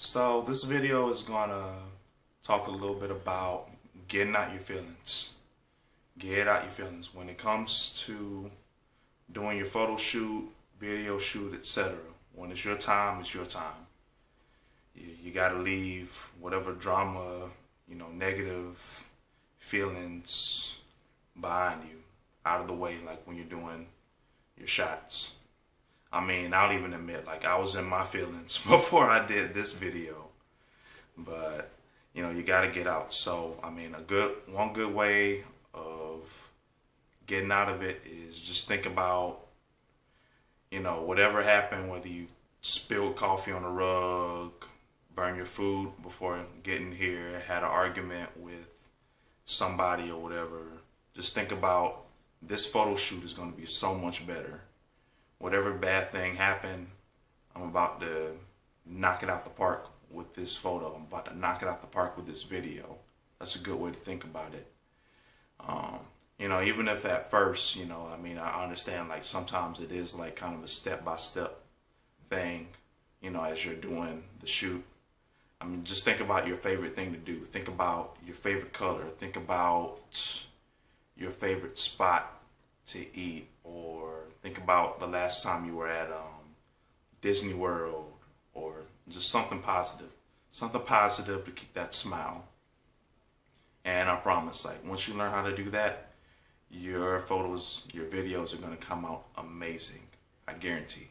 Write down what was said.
So this video is gonna talk a little bit about getting out your feelings. Get out your feelings when it comes to doing your photo shoot, video shoot, etc. When it's your time, it's your time. You, you got to leave whatever drama, you know, negative feelings behind you, out of the way. Like when you're doing your shots. I mean, I'll even admit, like I was in my feelings before I did this video, but you know, you got to get out. So, I mean, a good one good way of getting out of it is just think about, you know, whatever happened, whether you spilled coffee on the rug, burn your food before getting here, had an argument with somebody or whatever. Just think about this photo shoot is going to be so much better. Whatever bad thing happened, I'm about to knock it out the park with this photo. I'm about to knock it out the park with this video. That's a good way to think about it. Um, you know, even if at first, you know, I mean, I understand like sometimes it is like kind of a step by step thing, you know, as you're doing the shoot. I mean, just think about your favorite thing to do. Think about your favorite color. Think about your favorite spot to eat, about the last time you were at um, Disney World, or just something positive, something positive to keep that smile. And I promise, like once you learn how to do that, your photos, your videos are going to come out amazing. I guarantee.